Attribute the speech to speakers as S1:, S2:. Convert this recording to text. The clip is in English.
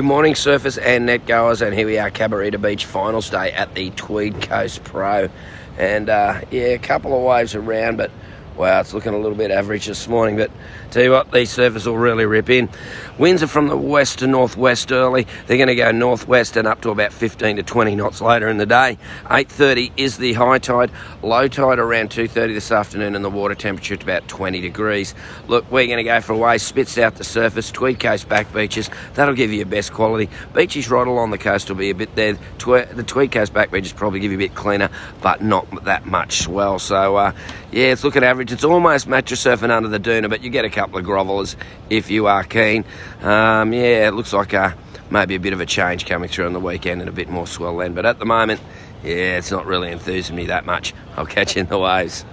S1: Good morning, surfers and net goers, and here we are, Cabarita Beach finals day at the Tweed Coast Pro. And uh, yeah, a couple of waves around, but wow, it's looking a little bit average this morning. But tell you what, these surfers will really rip in. Winds are from the west to northwest early. They're going to go northwest and up to about 15 to 20 knots later in the day. 8:30 is the high tide. Low tide around 2:30 this afternoon, and the water temperature at about 20 degrees. Look, we're going to go for a wave. Spits out the surface. Tweed Coast back beaches. That'll give you your best quality. Beaches right along the coast will be a bit there. the Tweed Coast back beaches probably give you a bit cleaner, but not that much swell. So uh, yeah, it's looking average. It's almost mattress surfing under the doona, but you get a couple of grovelers if you are keen. Um, yeah, it looks like uh, maybe a bit of a change coming through on the weekend and a bit more swell then. But at the moment, yeah, it's not really enthusing me that much. I'll catch you in the waves.